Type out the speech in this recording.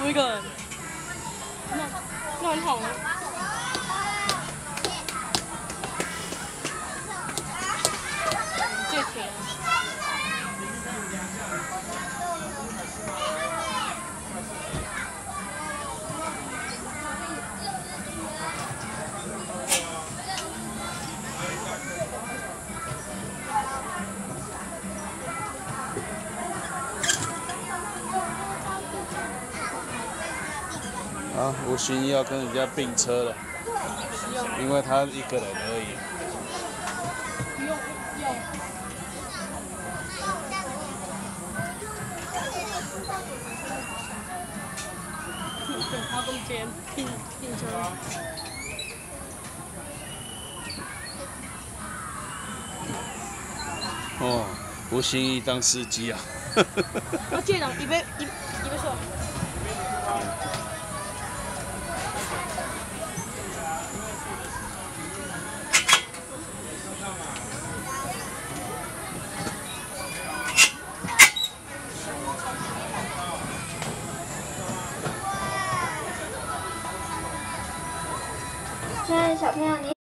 多一个人，那那很好啊。啊，吴昕一要跟人家并车了，因为他一个人而已。哦，吴昕一当司机啊，我借人一百一亲爱的小朋友你